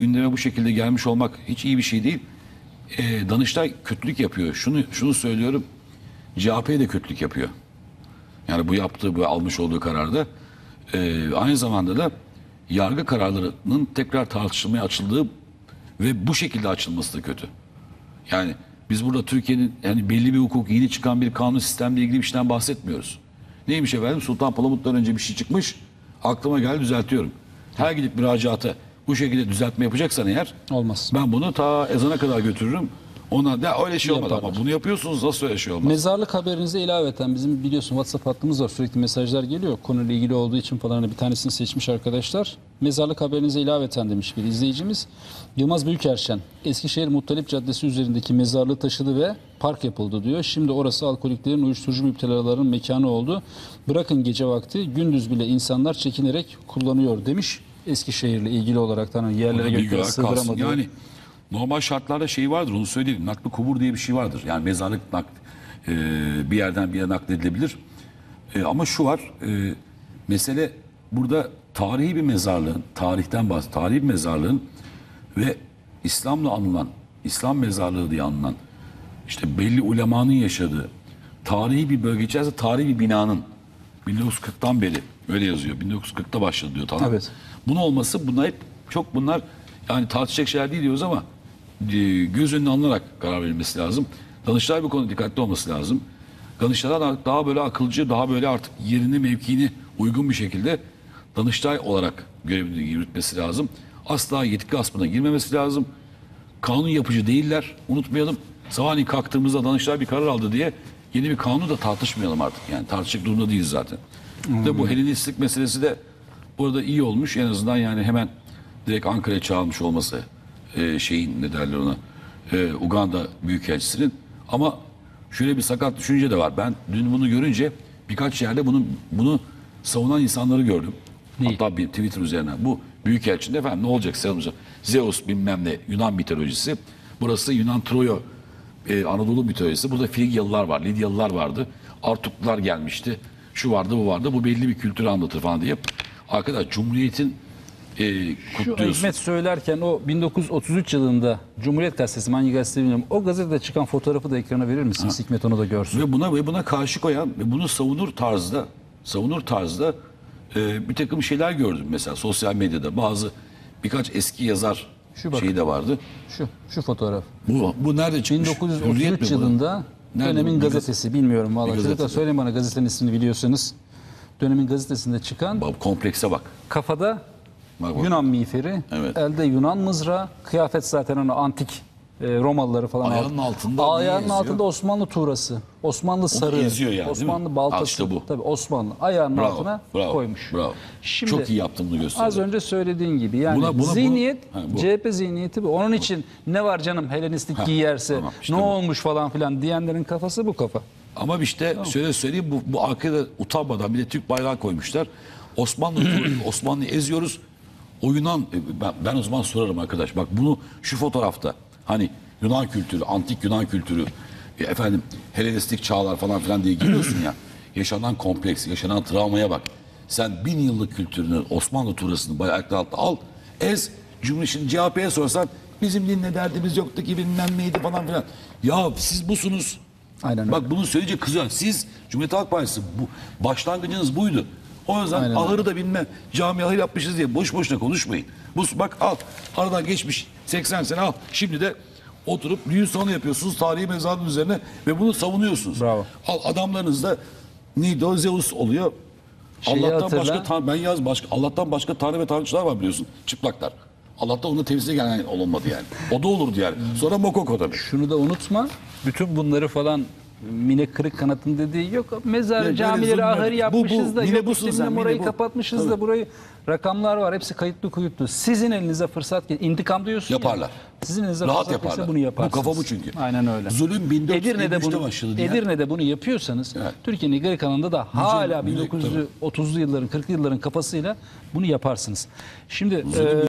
gündeme bu şekilde gelmiş olmak hiç iyi bir şey değil. Ee, Danıştay kötülük yapıyor. Şunu şunu söylüyorum. CHP de kötülük yapıyor. Yani bu yaptığı, bu almış olduğu kararda e, aynı zamanda da yargı kararlarının tekrar tartışılmaya açıldığı ve bu şekilde açılması da kötü. Yani biz burada Türkiye'nin yani belli bir hukuk yeni çıkan bir kanun sistemle ilgili bir şeyden bahsetmiyoruz. Neymiş efendim? Sultan Palamut'tan önce bir şey çıkmış. Aklıma geldi düzeltiyorum. Her gidip müracaata bu şekilde düzeltme yapacaksan eğer Olmaz. ben bunu ta ezana kadar götürürüm. Ona da öyle şey olmaz ama bunu yapıyorsunuz nasıl öyle şey olmaz? Mezarlık haberinize ilaveten bizim biliyorsun WhatsApp hattımız var. Sürekli mesajlar geliyor. Konuyla ilgili olduğu için falan hani bir tanesini seçmiş arkadaşlar. Mezarlık haberinize ilaveten demiş bir izleyicimiz. Yılmaz Büyükerşen Eskişehir Muttalip Caddesi üzerindeki mezarlığı taşıdı ve park yapıldı diyor. Şimdi orası alkoliklerin uyuşturucu müptelaların mekanı oldu. Bırakın gece vakti gündüz bile insanlar çekinerek kullanıyor demiş. Eskişehir'le ilgili olarak hani yerlere Bilgi göklere olarak kalsın. sığdıramadı. Yani normal şartlarda şey vardır onu söyleyelim. Naklı kubur diye bir şey vardır. Yani mezarlık nakl e, bir yerden bir yere nakledilebilir. E, ama şu var e, mesele burada tarihi bir mezarlığın tarihten bahs tarihi bir mezarlığın ve İslam'la anılan İslam mezarlığı diye anılan işte belli ulemanın yaşadığı tarihi bir bölge içerisinde tarihi bir binanın 1940'tan beri öyle yazıyor. 1940'ta başladı diyor tamam. Evet. Bunun olması bunlar hep çok bunlar yani tartışacak şeyler değil diyoruz ama e, göz önüne alınarak karar verilmesi lazım. Danıştay bu konuda dikkatli olması lazım. Danıştay'a da daha böyle akılcı, daha böyle artık yerini, mevkiini uygun bir şekilde Danıştay olarak görevini yürütmesi lazım. Asla yetki aspına girmemesi lazım. Kanun yapıcı değiller. Unutmayalım. Sabahleyin kalktığımızda Danıştay bir karar aldı diye yeni bir kanunu da tartışmayalım artık. Yani tartışacak durumda değiliz zaten. De bu Helenistik meselesi de burada iyi olmuş. En azından yani hemen direkt Ankara'ya çağırmış olması e, şeyin ne derler ona e, Uganda Büyükelçisi'nin. Ama şöyle bir sakat düşünce de var. Ben dün bunu görünce birkaç yerde bunu bunu savunan insanları gördüm. Hatta bir Twitter üzerine. Bu Büyükelçinin efendim ne olacak Zeus, Zeus bilmem ne Yunan mitolojisi. Burası Yunan Troya e, Anadolu mitolojisi. Burada Frigyalılar var, Lidyalılar vardı. Artuklular gelmişti. Şu vardı, bu vardı. Bu belli bir kültürü anlatır falan diye. Arkadaş Cumhuriyet'in e, Şu kutluyorsun. Hikmet söylerken o 1933 yılında Cumhuriyet Gazetesi, hangi gazete bilmiyorum. O gazetede çıkan fotoğrafı da ekrana verir misiniz? Hikmet onu da görsün. Ve buna ve buna karşı koyan ve bunu savunur tarzda savunur tarzda e, bir takım şeyler gördüm mesela sosyal medyada bazı birkaç eski yazar Şu bak. şeyi de vardı. Şu, şu fotoğraf. Bu bu nerede çıkmış? Hürriyet mi 1933 bu? yılında Nerede dönemin bu? gazetesi bilmiyorum valla. Çocuklar söyleyin bana gazetenin ismini biliyorsanız. Dönemin gazetesinde çıkan Bak, komplekse bak. kafada Bak, bak. Yunan miğferi, Evet. elde Yunan mızrağı, kıyafet zaten onu antik e, Romalıları falan. Ayağının alt- altında ne Ayağının yazıyor? altında Osmanlı tuğrası, Osmanlı sarığı, eziyor yani, değil mi? Osmanlı baltası. Al işte bu. Tabii Osmanlı ayağının Bravo. altına bravo, koymuş. Bravo. Şimdi Çok iyi yaptın bunu gösteriyor. Az önce söylediğin gibi yani Buna- buna- zihniyet bu- ha, bu. CHP zihniyeti bu. Onun için ne var canım Helenistik giyerse tamam, işte ne bu. olmuş falan filan diyenlerin kafası bu kafa. Ama işte şöyle söyleyeyim bu, bu arkada utanmadan bir de Türk bayrağı koymuşlar. Osmanlı Osmanlı'yı eziyoruz. O Yunan e, ben, ben o zaman sorarım arkadaş. Bak bunu şu fotoğrafta hani Yunan kültürü, antik Yunan kültürü, e, efendim Helenistik çağlar falan filan diye giriyorsun ya. Yaşanan kompleks, yaşanan travmaya bak. Sen bin yıllık kültürünü, Osmanlı turasını bayağı ayaklar altına al, ez. Cumhuriyet şimdi CHP'ye sorsan bizim dinle derdimiz yoktu ki bilmem neydi falan filan. Ya siz busunuz. Aynen öyle. Bak bunu söyleyince kızıyor. Siz Cumhuriyet Halk Partisi bu başlangıcınız buydu. O yüzden Aynen ahırı da bilmem cami ahır yapmışız diye boş boşuna konuşmayın. Bu bak al aradan geçmiş 80 sene al. Şimdi de oturup düğün salonu yapıyorsunuz tarihi mezarın üzerine ve bunu savunuyorsunuz. Bravo. Al adamlarınız da Nido Zeus oluyor. Şeyi Allah'tan hatırla. başka ben yaz başka Allah'tan başka tanrı ve tanrıçılar var biliyorsun. Çıplaklar. Allah'tan onu temsile gelen olmadı yani. O da olurdu yani. Sonra Mokoko tabii. Şunu da unutma. Bütün bunları falan Mine Kırık Kanat'ın dediği yok. Mezar, böyle camileri ahır yok. yapmışız Bu- bu. da Mine yok busun işte sen, bilmem Mine bu. kapatmışız Tabii. da burayı rakamlar var. Hepsi kayıtlı kuyutlu. Sizin elinize fırsat gel. İntikam diyorsun ya. Yaparlar. Sizin elinize Rahat fırsat yaparlar. gelse bunu yaparsınız. Bu kafa bu çünkü. Aynen öyle. Zulüm 1453'te Edirne'de bunu, başladı diye. Edirne'de bunu yapıyorsanız Evet. Türkiye'nin geri kalanında da hala Müzik, 1930'lu yılların 40'lı yılların kafasıyla bunu yaparsınız. Şimdi e,